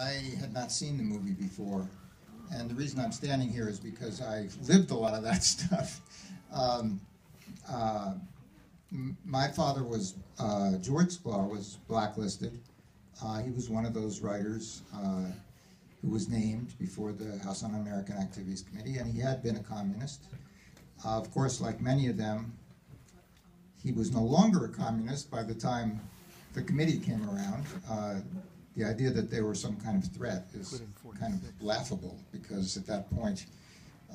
I had not seen the movie before, and the reason I'm standing here is because I've lived a lot of that stuff. Um, uh, my father was uh, George Sklar was blacklisted. Uh, he was one of those writers uh, who was named before the House Un-American Activities Committee, and he had been a communist. Uh, of course, like many of them, he was no longer a communist by the time the committee came around. The idea that they were some kind of threat is kind of laughable because at that point,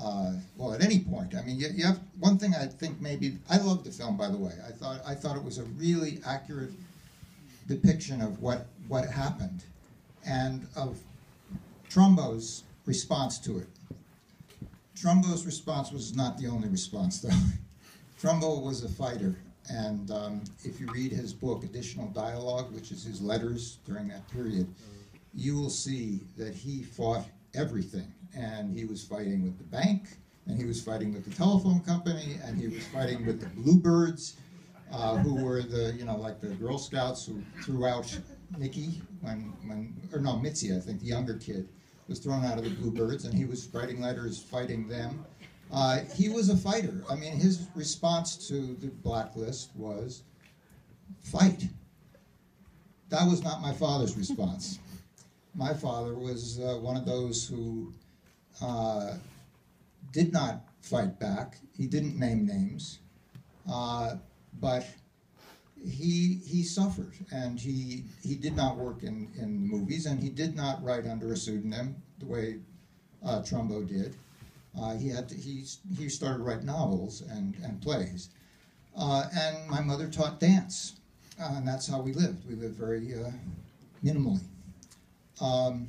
uh, well, at any point, I mean, you, you have one thing I think maybe I loved the film. By the way, I thought I thought it was a really accurate depiction of what what happened and of Trumbo's response to it. Trumbo's response was not the only response, though. Trumbo was a fighter, and um, if you read his book, Additional Dialogue, which is his letters during that period, you will see that he fought everything. And he was fighting with the bank, and he was fighting with the telephone company, and he was fighting with the Bluebirds, uh, who were the, you know, like the Girl Scouts who threw out Nikki when, when, or no, Mitzi, I think, the younger kid, was thrown out of the Bluebirds, and he was writing letters fighting them. Uh, he was a fighter. I mean, his response to the blacklist was fight. That was not my father's response. My father was uh, one of those who uh, did not fight back. He didn't name names, uh, but he he suffered, and he he did not work in in movies, and he did not write under a pseudonym the way uh, Trumbo did. Uh, he had to, he he started to write novels and and plays, uh, and my mother taught dance, uh, and that's how we lived. We lived very uh, minimally. Um,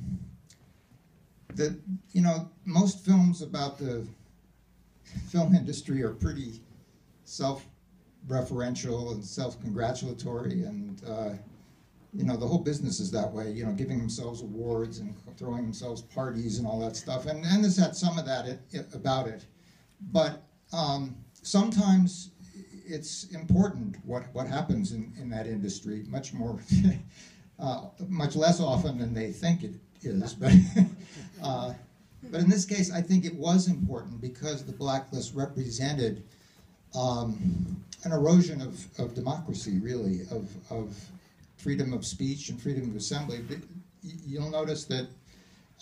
the you know most films about the film industry are pretty self-referential and self-congratulatory, and uh, you know the whole business is that way. You know, giving themselves awards and throwing themselves parties and all that stuff, and and this had some of that it, it, about it, but um, sometimes it's important what what happens in, in that industry much more. Uh, much less often than they think it is, but uh, but in this case, I think it was important because the blacklist represented um, an erosion of, of democracy, really, of, of freedom of speech and freedom of assembly. You'll notice that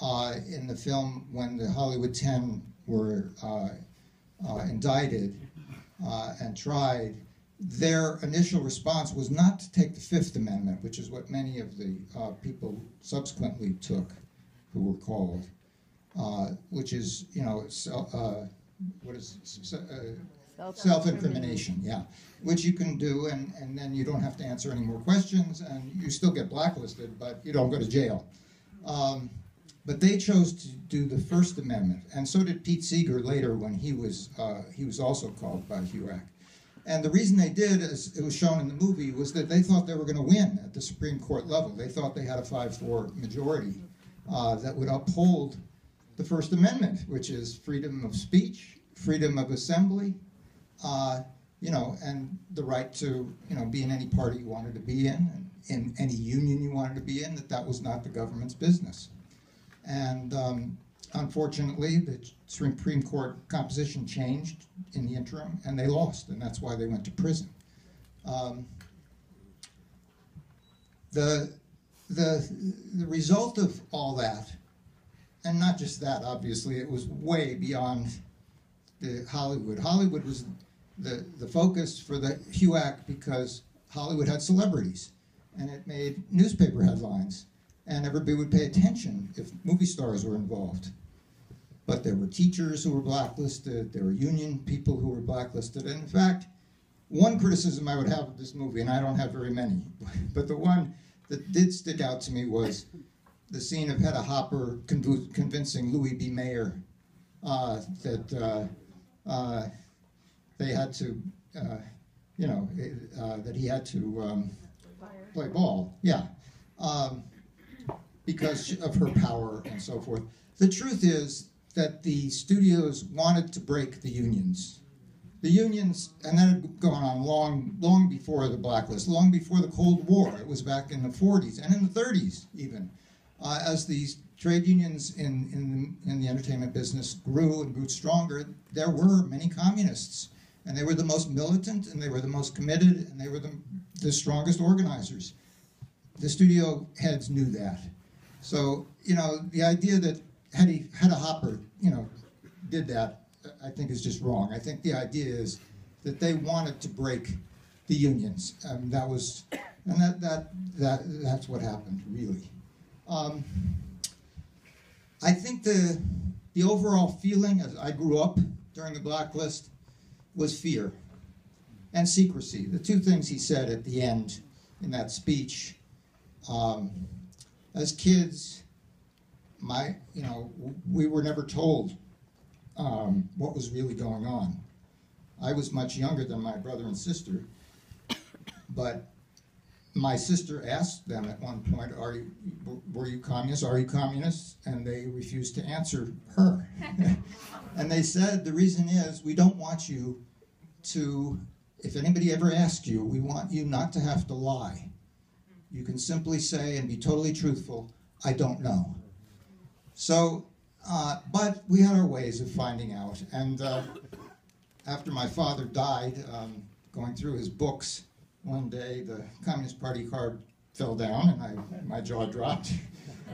uh, in the film, when the Hollywood 10 were uh, uh, indicted uh, and tried, their initial response was not to take the Fifth Amendment, which is what many of the uh, people subsequently took who were called, uh, which is, you know, what is self-incrimination, yeah, which you can do, and, and then you don't have to answer any more questions, and you still get blacklisted, but you don't go to jail. Um, but they chose to do the First Amendment, and so did Pete Seeger later when he was uh, he was also called by HUAC. And the reason they did, as it was shown in the movie, was that they thought they were going to win at the Supreme Court level. They thought they had a 5 4 majority uh, that would uphold the First Amendment, which is freedom of speech, freedom of assembly, uh, you know, and the right to, you know, be in any party you wanted to be in, and in any union you wanted to be in, that that was not the government's business. And um, unfortunately, the Supreme Court composition changed in the interim, and they lost, and that's why they went to prison. Um, the, the, the result of all that, and not just that, obviously, it was way beyond the Hollywood. Hollywood was the, the focus for the HUAC because Hollywood had celebrities, and it made newspaper headlines, and everybody would pay attention if movie stars were involved but there were teachers who were blacklisted, there were union people who were blacklisted. And in fact, one criticism I would have of this movie, and I don't have very many, but the one that did stick out to me was the scene of Hedda Hopper convincing Louis B. Mayer uh, that uh, uh, they had to, uh, you know, uh, that he had to um, play ball. Yeah. Um, because of her power and so forth. The truth is, that the studios wanted to break the unions. The unions, and that had gone on long, long before the blacklist, long before the Cold War. It was back in the 40s and in the 30s even. uh, as these trade unions in, in, in the entertainment business grew and grew stronger, there were many communists. And they were the most militant, and they were the most committed, and they were the, the strongest organizers. The studio heads knew that. So, you know, the idea that Hedda, Hedda Hopper, you know, did that, I think is just wrong. I think the idea is that they wanted to break the unions. Um, that was, and that, that, that, that's what happened, really. Um, I think the, the overall feeling as I grew up during the blacklist was fear and secrecy. The two things he said at the end in that speech. Um, as kids, my, you know, we were never told um, what was really going on. I was much younger than my brother and sister, but my sister asked them at one point, "Are you were you communists? Are you communists?" And they refused to answer her. and they said the reason is we don't want you to. If anybody ever asks you, we want you not to have to lie. You can simply say and be totally truthful. I don't know. So, uh, but we had our ways of finding out. And uh, after my father died, um, going through his books one day the Communist Party card fell down and I, my jaw dropped.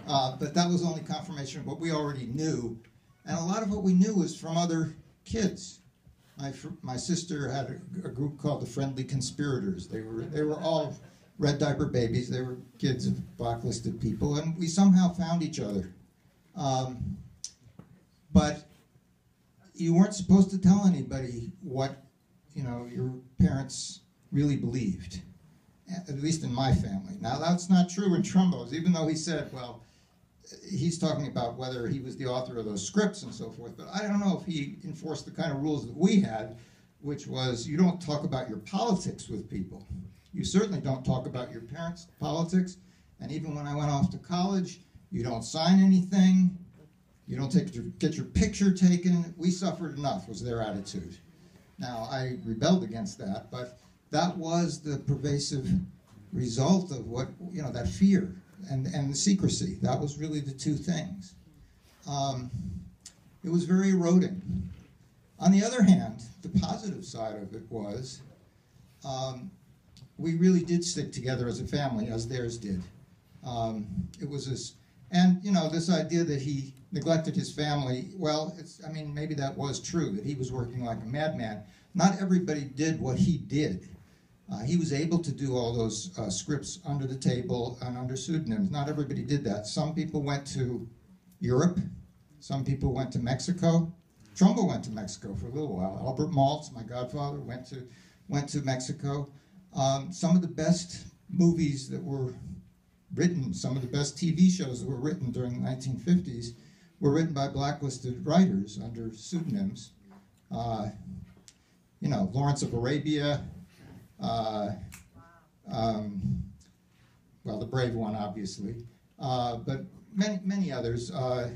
Uh, but that was only confirmation of what we already knew. And a lot of what we knew was from other kids. My, my sister had a, a group called the Friendly Conspirators. They were, they were all red diaper babies. They were kids of blacklisted people, and we somehow found each other. Um, but you weren't supposed to tell anybody what you know your parents really believed, at least in my family. Now, that's not true in Trumbo's, even though he said, well, he's talking about whether he was the author of those scripts and so forth, but I don't know if he enforced the kind of rules that we had, which was you don't talk about your politics with people. You certainly don't talk about your parents' politics, and even when I went off to college, you don't sign anything, you don't take your, get your picture taken. We suffered enough, was their attitude. Now, I rebelled against that, but that was the pervasive result of what you know that fear and and the secrecy. That was really the two things. Um, it was very eroding. On the other hand, the positive side of it was um, we really did stick together as a family, as theirs did. Um, it was this, and you know, this idea that he neglected his family. Well, it's, I mean, maybe that was true that he was working like a madman. Not everybody did what he did. Uh, he was able to do all those uh, scripts under the table and under pseudonyms. Not everybody did that. Some people went to Europe. Some people went to Mexico. Trumbo went to Mexico for a little while. Albert Maltz, my godfather, went to went to Mexico. Um, some of the best movies that were written, some of the best TV shows that were written during the 1950s, were written by blacklisted writers under pseudonyms. Uh, you know, Lawrence of Arabia, uh, um, well, the brave one, obviously, uh, but many, many others. Uh,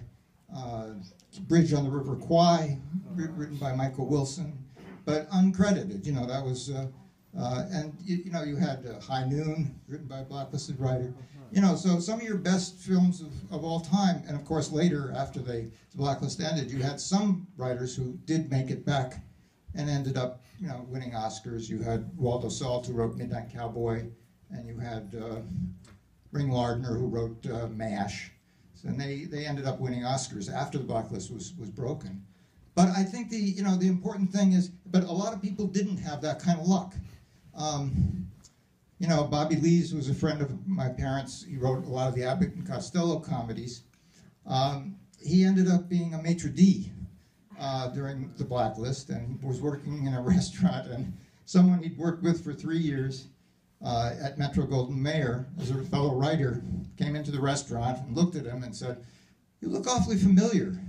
uh, Bridge on the River Kwai, written by Michael Wilson, but uncredited. You know, that was, and you, you, know, you had High Noon, written by a blacklisted writer. You know, so some of your best films of, of all time, and of course later, after they, the blacklist ended, you had some writers who did make it back and ended up, you know, winning Oscars. You had Waldo Salt, who wrote Midnight Cowboy, and you had uh, Ring Lardner, who wrote uh, MASH. So, and they, they ended up winning Oscars after the blacklist was, was broken. But I think the, you know, the important thing is, but a lot of people didn't have that kind of luck. Um, you know, Bobby Lees was a friend of my parents. He wrote a lot of the Abbott and Costello comedies. Um, he ended up being a maitre d' uh, during the blacklist and was working in a restaurant. And someone he'd worked with for three years uh, at Metro Goldwyn Mayer, as a fellow writer, came into the restaurant and looked at him and said, "You look awfully familiar.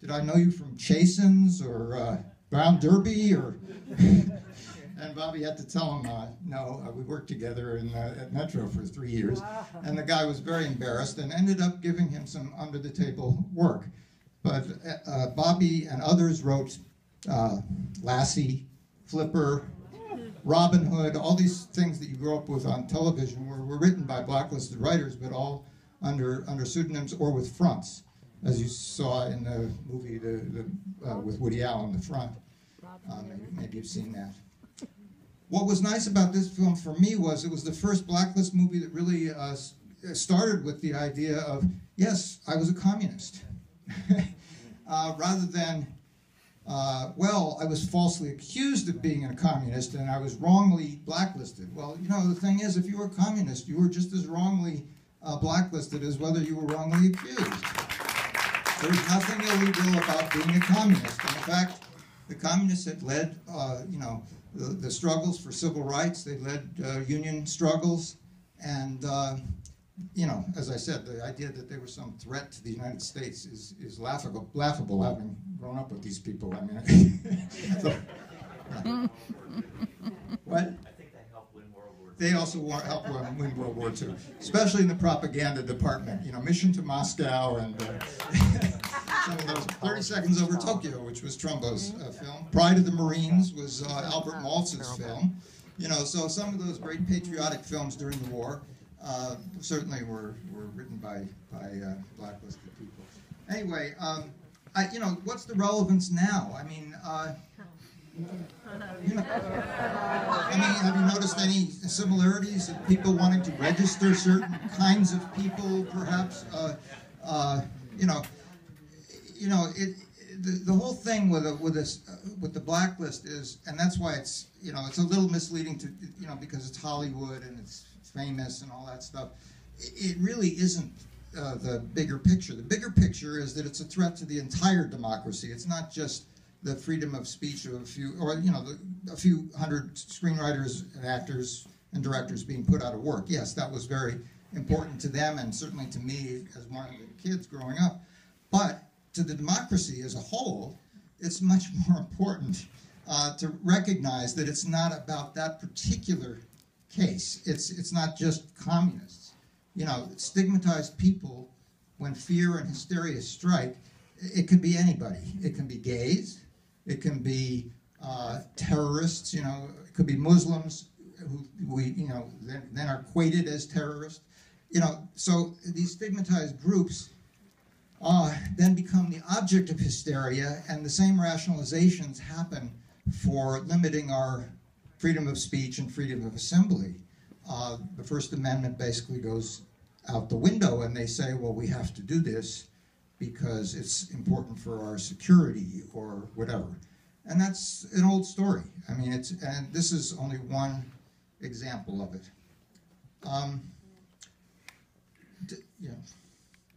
Did I know you from Chasen's or uh, Brown Derby or?" and Bobby had to tell him, uh, no, uh, we worked together in, uh, at Metro for three years. And the guy was very embarrassed and ended up giving him some under the table work. But uh, Bobby and others wrote uh, Lassie, Flipper, Robin Hood, all these things that you grew up with on television were, were written by blacklisted writers, but all under under pseudonyms or with fronts, as you saw in the movie the, the, uh, with Woody Allen, in The Front. Uh, maybe, maybe you've seen that. What was nice about this film for me was it was the first blacklist movie that really uh, started with the idea of yes, I was a communist, uh, rather than uh, well, I was falsely accused of being a communist and I was wrongly blacklisted. Well, you know, the thing is, if you were a communist, you were just as wrongly uh, blacklisted as whether you were wrongly accused. There's nothing illegal about being a communist. And in fact, the communists had led, uh, you know, the, the struggles for civil rights. They led uh, union struggles, and uh, you know, as I said, the idea that they were some threat to the United States is, is laughable, laughable having grown up with these people. I mean, so, what? I think they helped win World War II. They also wa- helped win, win World War II, especially in the propaganda department. You know, Mission to Moscow and uh, some of those. 30 Seconds Over Tokyo, which was Trumbo's uh, film. Pride of the Marines was uh, Albert Maltz's film. You know, so some of those great patriotic films during the war uh, certainly were, were written by by uh, blacklisted people. Anyway, um, I, you know, what's the relevance now? I mean. Uh, you know, I mean, have you noticed any similarities of people wanting to register certain kinds of people, perhaps? Uh, uh, you know, you know, it, the, the whole thing with a, with this uh, with the blacklist is, and that's why it's you know it's a little misleading to you know because it's Hollywood and it's famous and all that stuff. It, really isn't uh, the bigger picture. The bigger picture is that it's a threat to the entire democracy. It's not just the freedom of speech of a few, or you know, the, a few hundred screenwriters and actors and directors being put out of work. Yes, that was very important to them, and certainly to me as one of the kids growing up. But to the democracy as a whole, it's much more important uh, to recognize that it's not about that particular case. It's it's not just communists. You know, stigmatized people when fear and hysteria strike. It could be anybody. It can be gays. It can be uh, terrorists. You know, it could be Muslims who we you know then, then are equated as terrorists. You know, so these stigmatized groups uh, then become the object of hysteria, and the same rationalizations happen for limiting our freedom of speech and freedom of assembly. Uh, the First Amendment basically goes out the window, and they say, well, we have to do this because it's important for our security or whatever. And that's an old story. I mean, it's and this is only one example of it. Um, d- yeah.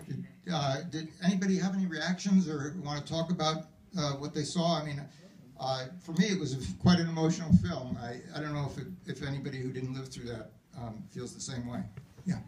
Did, uh, did anybody have any reactions or want to talk about uh, what they saw? I mean, uh, for me, it was a, quite an emotional film. I, I don't know if, it, if anybody who didn't live through that um, feels the same way. Yeah.